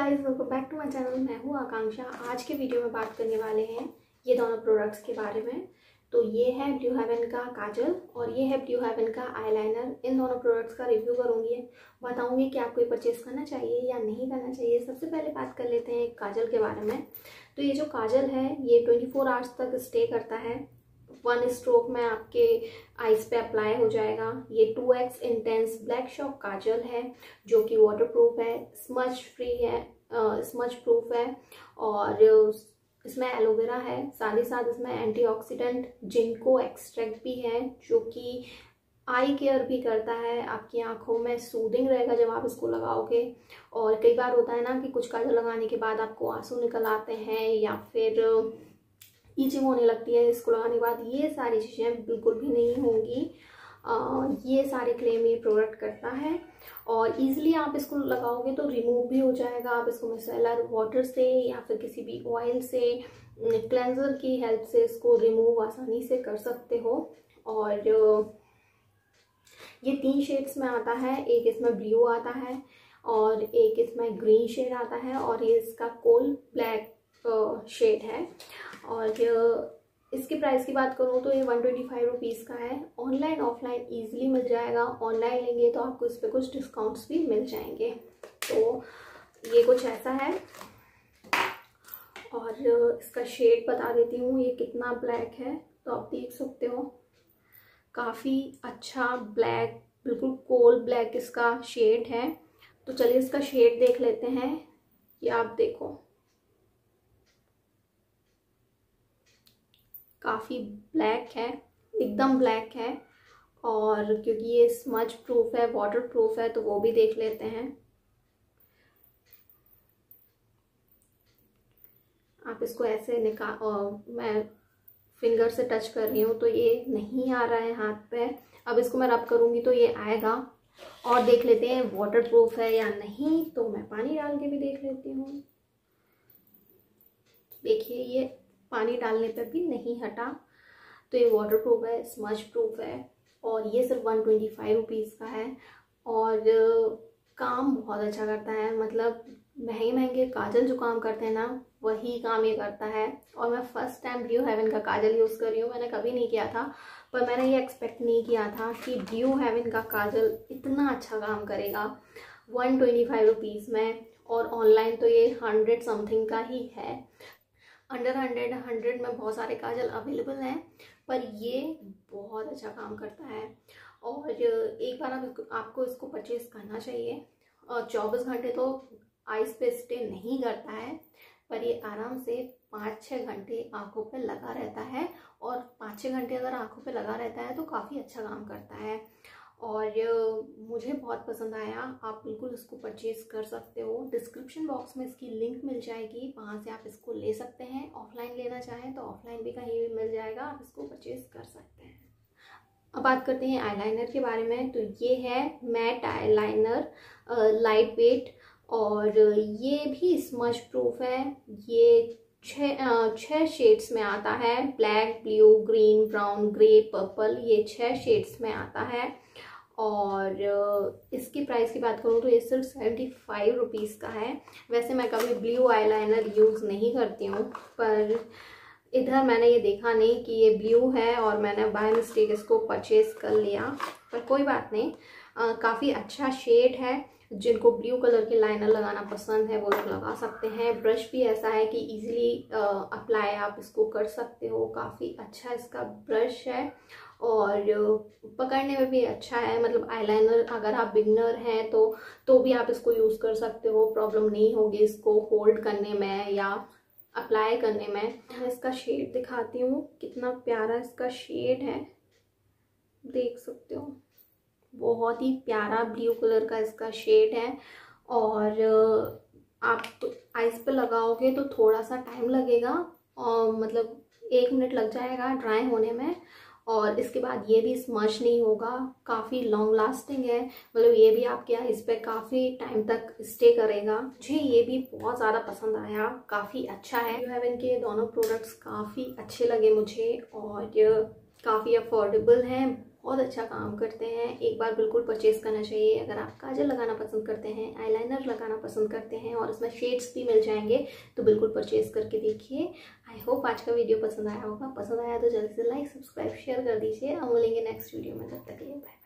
Guys welcome back to my channel मैं हूँ आकांक्षा। आज के वीडियो में बात करने वाले हैं ये दोनों प्रोडक्ट्स के बारे में। तो ये है ब्लू हेवन का काजल और ये है ब्लू हेवन का आईलाइनर इन दोनों प्रोडक्ट्स का रिव्यू करूँगी। बताऊँगी कि आपको ये परचेज़ करना चाहिए या नहीं करना चाहिए। सबसे पहले बात कर लेते हैं काजल के बारे में। तो ये जो काजल है, ये ट्वेंटी फोर आवर्स तक स्टे करता है। वन स्ट्रोक में आपके आइज़ पे अप्लाई हो जाएगा। ये two X intense black shock काजल है, जो कि वाटर प्रूफ है स्मच फ्री है स्मच प्रूफ है और इसमें एलोवेरा है, साथ ही साथ इसमें एंटीऑक्सीडेंट जिनको एक्सट्रैक्ट भी है, जो कि आई केयर भी करता है, आपकी आँखों में सूदिंग रहेगा जब आप इसको लगाओगे। और कई बार होता है ना कि कुछ काजल लगाने के बाद आपको आँसू निकल आते हैं या फिर ईचिंग होने लगती है, इसको लगाने के बाद ये सारी चीज़ें बिल्कुल भी नहीं होंगी। ये सारे क्लेम ये प्रोडक्ट करता है। और इजीली आप इसको लगाओगे तो रिमूव भी हो जाएगा। आप इसको मिसलर वाटर से या फिर किसी भी ऑयल से क्लेंजर की हेल्प से इसको रिमूव आसानी से कर सकते हो। और, ये तीन शेड्स में आता है। एक इसमें ब्लू आता है और एक इसमें ग्रीन शेड आता है और ये इसका कोल ब्लैक शेड है। और इसके प्राइस की बात करूँ तो ये वन ट्वेंटी फाइव रुपीज़ का है। ऑनलाइन ऑफलाइन ईजिली मिल जाएगा। ऑनलाइन लेंगे तो आपको इस पर कुछ डिस्काउंट्स भी मिल जाएँगे। तो ये कुछ ऐसा है। और इसका शेड बता देती हूँ, ये कितना ब्लैक है। तो आप देख सकते हो, काफ़ी अच्छा ब्लैक बिल्कुल कोल ब्लैक इसका शेड है। तो चलिए इसका शेड देख लेते हैं। ये आप देखो। काफ़ी ब्लैक है, एकदम ब्लैक है और क्योंकि ये स्मच प्रूफ है वाटर प्रूफ है तो वो भी देख लेते हैं। आप इसको ऐसे निकाल मैं फिंगर से टच कर रही हूँ तो ये नहीं आ रहा है हाथ पे। अब इसको मैं रब करूँगी तो ये आएगा और देख लेते हैं वाटर प्रूफ है या नहीं तो मैं पानी डाल के भी देख लेती हूँ। देखिए, ये पानी डालने पर भी नहीं हटा। तो ये वाटर प्रूफ है स्मच प्रूफ है और ये सिर्फ़ वन ट्वेंटी फाइव रुपीज़ का है और काम बहुत अच्छा करता है। मतलब महँगे महँगे काजल जो काम करते हैं ना, वही काम ये करता है। और मैं फ़र्स्ट टाइम ब्लू हेवन का काजल यूज़ कर रही हूँ, मैंने कभी नहीं किया था, पर मैंने ये एक्सपेक्ट नहीं किया था कि ब्लू हेवन का काजल इतना अच्छा काम करेगा। वन ट्वेंटी फाइव रुपीज़ में और ऑनलाइन तो ये हंड्रेड समथिंग का ही है। अंडर हंड्रेड हंड्रेड में बहुत सारे काजल अवेलेबल हैं, पर ये बहुत अच्छा काम करता है। और एक बार आप आपको इसको परचेज करना चाहिए। और चौबीस घंटे तो आइस पे स्टे नहीं करता है, पर ये आराम से पाँच छः घंटे आँखों पे लगा रहता है। और पाँच छः घंटे अगर आँखों पे लगा रहता है तो काफ़ी अच्छा काम करता है। और मुझे बहुत पसंद आया। आप बिल्कुल इसको परचेज़ कर सकते हो। डिस्क्रिप्शन बॉक्स में इसकी लिंक मिल जाएगी। वहाँ से आप इसको ले सकते हैं। ऑफलाइन लेना चाहें तो ऑफलाइन भी कहीं भी मिल जाएगा। आप इसको परचेज़ कर सकते हैं। अब बात करते हैं आईलाइनर के बारे में। तो ये है मैट आईलाइनर लाइट वेट और ये भी स्मच प्रूफ है। ये छः छः शेड्स में आता है। Black blue green brown grey purple ये छः शेड्स में आता है। और इसकी प्राइस की बात करूँ तो ये सिर्फ़ सेवेंटी फाइव रुपीज़ का है। वैसे मैं कभी ब्लू आईलाइनर यूज़ नहीं करती हूँ, पर इधर मैंने ये देखा नहीं कि ये ब्लू है और मैंने बाय मिस्टेक इसको परचेज़ कर लिया, पर कोई बात नहीं। काफ़ी अच्छा शेड है। जिनको ब्लू कलर के लाइनर लगाना पसंद है, वो लोग लगा सकते हैं। ब्रश भी ऐसा है कि इजीली अप्लाई आप इसको कर सकते हो। काफ़ी अच्छा इसका ब्रश है और पकड़ने में भी अच्छा है। मतलब आईलाइनर अगर आप बिगनर हैं तो तो भी आप इसको यूज़ कर सकते हो। प्रॉब्लम नहीं होगी इसको होल्ड करने में या अप्लाई करने में। मैं इसका शेड दिखाती हूँ। कितना प्यारा इसका शेड है। देख सकते हो। बहुत ही प्यारा ब्लू कलर का इसका शेड है। और आप तो आइस पे लगाओगे तो थोड़ा सा टाइम लगेगा। और मतलब एक मिनट लग जाएगा ड्राई होने में। और इसके बाद ये भी स्मच नहीं होगा। काफ़ी लॉन्ग लास्टिंग है। मतलब ये भी आपके इस पर काफ़ी टाइम तक स्टे करेगा। मुझे ये भी बहुत ज़्यादा पसंद आया। काफ़ी अच्छा है। यू हेवन के दोनों प्रोडक्ट्स काफ़ी अच्छे लगे मुझे। और, काफ़ी अफोर्डेबल हैं। बहुत अच्छा काम करते हैं। एक बार बिल्कुल परचेज करना चाहिए। अगर आप काजल लगाना पसंद करते हैं आईलाइनर लगाना पसंद करते हैं और इसमें शेड्स भी मिल जाएँगे तो बिल्कुल परचेज करके देखिए। आई होप आज का वीडियो पसंद आया होगा। पसंद आया तो जल्दी से लाइक सब्सक्राइब शेयर कर दीजिए। और मिलेंगे नेक्स्ट वीडियो में। तब तक लिए बाय